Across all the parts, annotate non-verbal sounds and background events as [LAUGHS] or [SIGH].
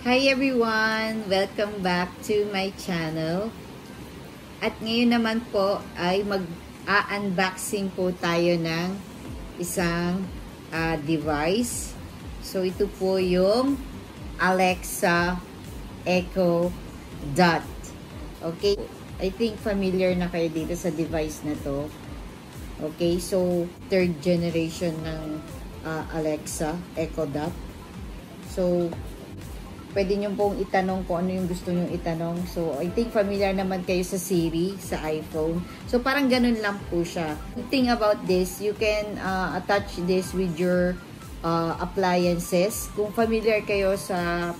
Hi everyone! Welcome back to my channel. At ngayon naman po ay mag-unboxing po tayo ng isang uh, device. So ito po yung Alexa Echo Dot. Okay? I think familiar na kayo dito sa device na to. Okay? So third generation ng uh, Alexa Echo Dot. So, pwede nyo pong itanong kung ano yung gusto nyo itanong. So, I think familiar naman kayo sa Siri, sa iPhone. So, parang ganun lang po siya. Thing about this, you can uh, attach this with your uh, appliances. Kung familiar kayo sa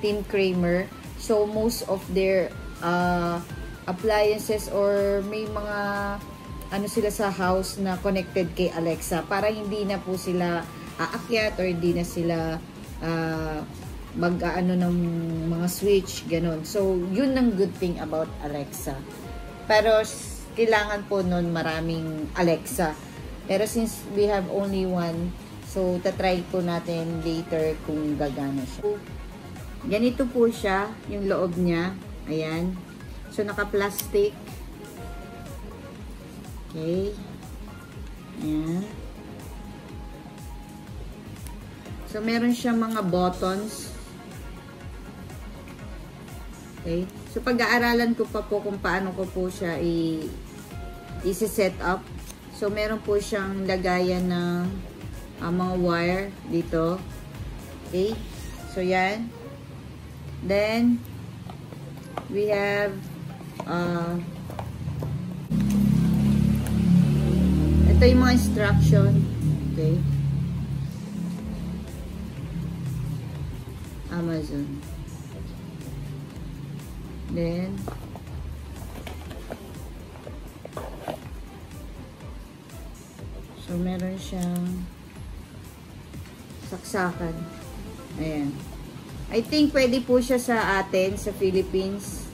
Tim Kramer, so most of their uh, appliances or may mga ano sila sa house na connected kay Alexa para hindi na po sila aakyat or hindi na sila uh, mag-ano ng mga switch, ganun. So, yun ang good thing about Alexa. Pero, kailangan po nun maraming Alexa. Pero since we have only one, so, tatry po natin later kung gagana siya. Ganito po siya, yung loob niya. Ayan. So, naka-plastic. Okay. Ayan. So, meron siyang mga buttons. Okay? So, pag-aaralan ko pa po kung paano ko po siya i-set up. So, meron po siyang lagayan ng uh, mga wire dito. Okay? So, yan. Then, we have uh, ito yung mga instruction. Okay? Amazon. Then, so meron siyang saksakan. Ayan. I think pwede po siya sa atin, sa Philippines,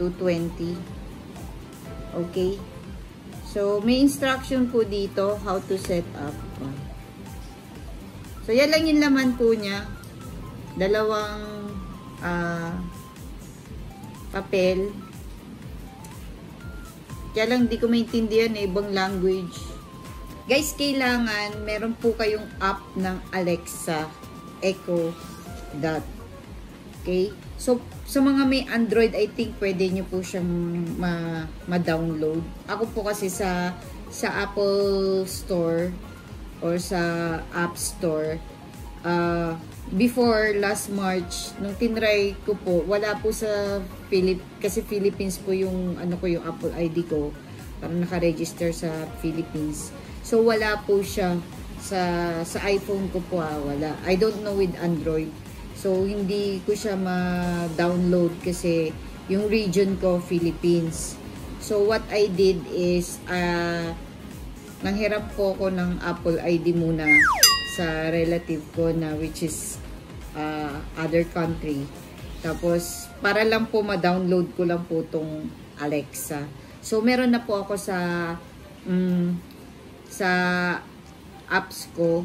220. Okay. So, may instruction po dito how to set up. So, yan lang yung laman po niya dalawang uh, papel. Kaya lang di ko maintindihan eh, ibang language. Guys, kailangan meron po kayong app ng Alexa Echo Dot. Okay? So, sa mga may Android, I think pwede nyo po siyang ma-download. Ma Ako po kasi sa sa Apple Store or sa App Store, uh, before last March, nung tinry ko po, wala po sa Philip kasi Philippines po yung ano ko yung Apple ID ko. Parang naka-register sa Philippines. So wala po siya sa sa iPhone ko po ah, wala. I don't know with Android. So hindi ko siya ma-download kasi yung region ko Philippines. So what I did is uh, nanghiram po ako ng Apple ID muna sa relative ko na which is uh, other country. Tapos, para lang po ma-download ko lang po tong Alexa. So, meron na po ako sa um, sa apps ko.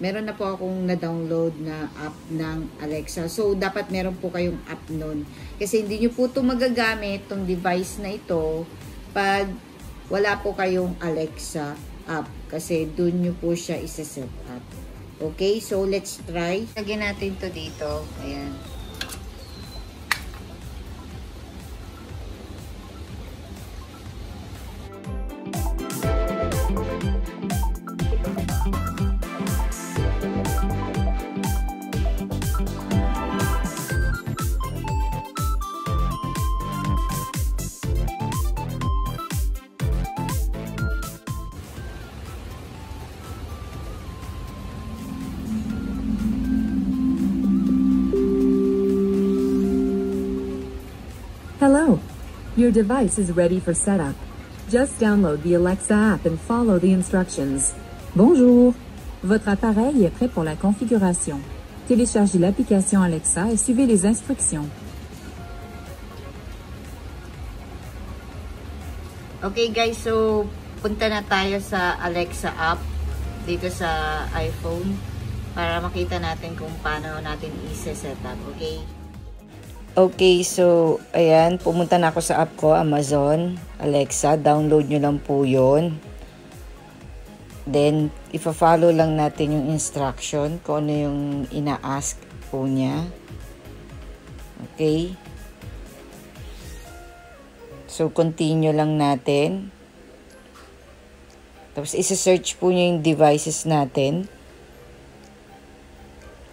Meron na po akong na-download na app ng Alexa. So, dapat meron po kayong app nun. Kasi hindi nyo po ito magagamit, itong device na ito, pag wala po kayong Alexa up kasi dun nyo po siya isa-set up. Okay, so let's try. Lagyan natin to dito. Ayan. Hello. Your device is ready for setup. Just download the Alexa app and follow the instructions. Bonjour. Votre appareil est prêt pour la configuration. Téléchargez l'application Alexa et suivez les instructions. Okay guys, so punta na tayo sa Alexa app dito sa iPhone. para makita natin kung paano natin i-set up, okay? Okay, so, ayan, pumunta na ako sa app ko, Amazon, Alexa, download nyo lang po yun. Then, ifa-follow lang natin yung instruction, kung ano yung ina-ask po niya. Okay. So, continue lang natin. Tapos, isa-search po niya yung devices natin.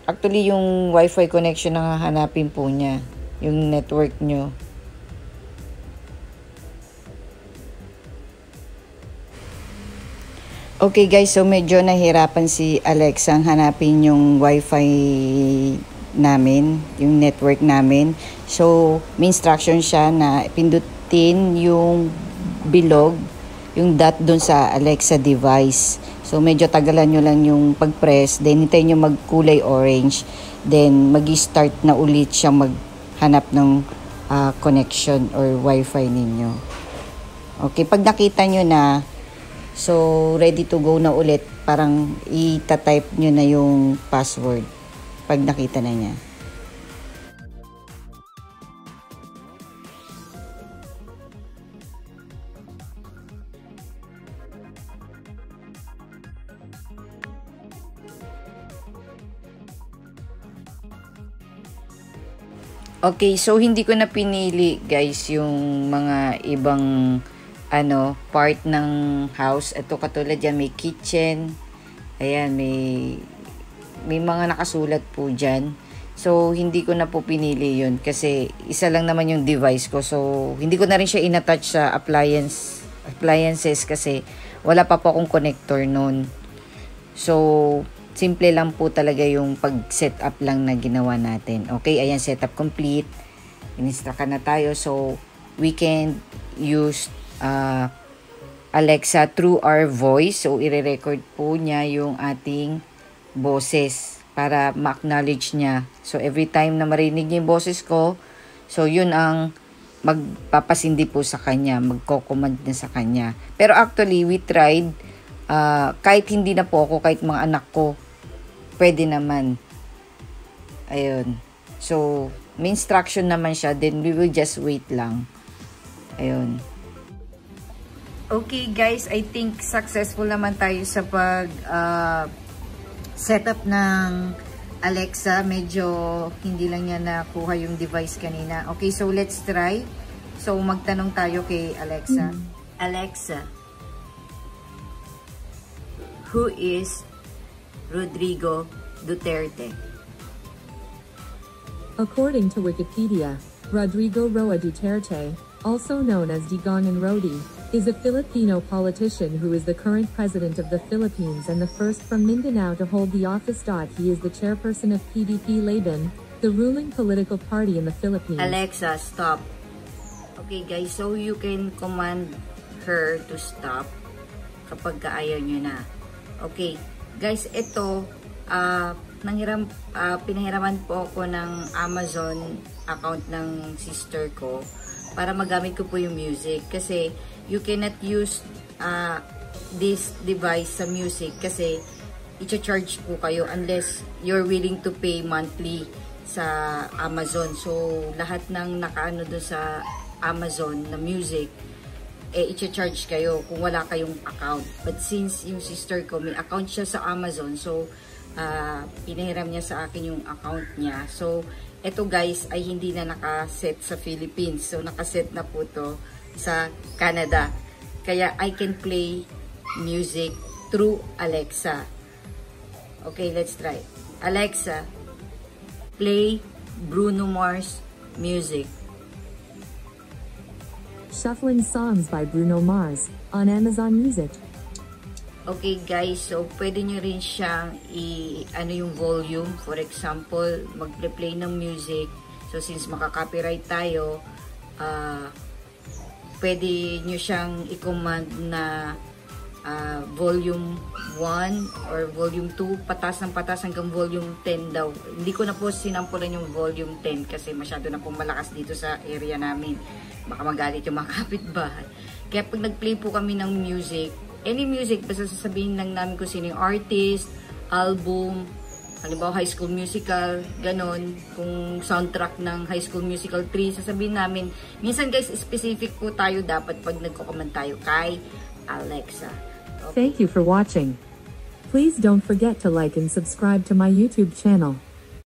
Actually, yung wifi connection na hahanapin po niya. Yung network nyo. Okay guys, so medyo nahirapan si Alexa ang hanapin yung wifi namin, yung network namin. So, may instruction siya na pindutin yung bilog, yung dot dun sa Alexa device. So, medyo tagalan nyo lang yung pag-press. Then, hintayin nyo magkulay orange. Then, mag-start na ulit siya maghanap ng uh, connection or wifi ninyo. Okay, pag nakita nyo na, so, ready to go na ulit, parang ita-type nyo na yung password pag nakita na niya. Okay, so hindi ko na pinili guys yung mga ibang ano, part ng house. Ito katulad yan, may kitchen. Ayan, may may mga nakasulat po dyan. So, hindi ko na po pinili yun kasi isa lang naman yung device ko. So, hindi ko na rin siya inattach sa appliance, appliances kasi wala pa po akong connector noon. So, simple lang po talaga yung pag-set up lang na ginawa natin. Okay, ayan, setup complete. Inistra ka na tayo. So, we can use uh, Alexa through our voice. So, i-record po niya yung ating boses para ma-acknowledge niya. So, every time na marinig niya yung boses ko, so, yun ang magpapasindi po sa kanya, magko-command na sa kanya. Pero actually, we tried, uh, kahit hindi na po ako, kahit mga anak ko, pwede naman. Ayun. So, may instruction naman siya, then we will just wait lang. Ayun. Okay guys, I think successful naman tayo sa pag uh, setup ng Alexa. Medyo hindi lang niya nakuha yung device kanina. Okay, so let's try. So magtanong tayo kay Alexa. Mm. Alexa, who is Rodrigo Duterte. According to Wikipedia, Rodrigo Roa Duterte, also known as Digongan Rodi, is a Filipino politician who is the current president of the Philippines and the first from Mindanao to hold the office. He is the chairperson of PDP Laban, the ruling political party in the Philippines. Alexa, stop. Okay guys, so you can command her to stop kapag kaayaw nyo na. Okay, Guys, ito, uh, nanghiram, uh, pinahiraman po ako ng Amazon account ng sister ko para magamit ko po yung music. Kasi you cannot use uh, this device sa music kasi i-charge po kayo unless you're willing to pay monthly sa Amazon. So, lahat ng nakaano do sa Amazon na music, eh, i-charge kayo kung wala kayong account. But since yung sister ko, may account siya sa Amazon, so, uh, pinahiram niya sa akin yung account niya. So, eto guys, ay hindi na nakaset sa Philippines. So, nakaset na po to sa Canada. Kaya, I can play music through Alexa. Okay, let's try. Alexa, play Bruno Mars music. Shuffling Songs by Bruno Mars on Amazon Music. Okay guys, so pwede nyo rin siyang i ano yung volume. For example, mag-play ng music. So since makaka-copyright tayo, uh, pwede nyo siyang i-command na uh, volume 1 or volume 2, patas ng patas hanggang volume 10 daw. Hindi ko na po sinampulan yung volume 10 kasi masyado na po malakas dito sa area namin baka magalit yung mga [LAUGHS] kapitbahay. Kaya pag nag-play po kami ng music, any music, basta sasabihin lang namin kung sino yung artist, album, halimbawa High School Musical, ganon. Kung soundtrack ng High School Musical 3, sasabihin namin, minsan guys, specific po tayo dapat pag nagko-comment tayo kay Alexa. Thank you for watching. Please don't forget to like and subscribe to my YouTube channel.